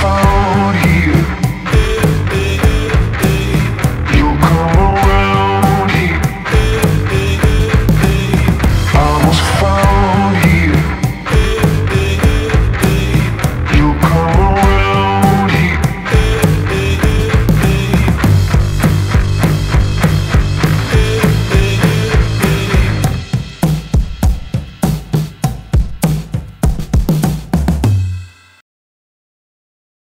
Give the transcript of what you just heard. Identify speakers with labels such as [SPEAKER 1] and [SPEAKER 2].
[SPEAKER 1] phone.